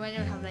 我ม่ได้ทำ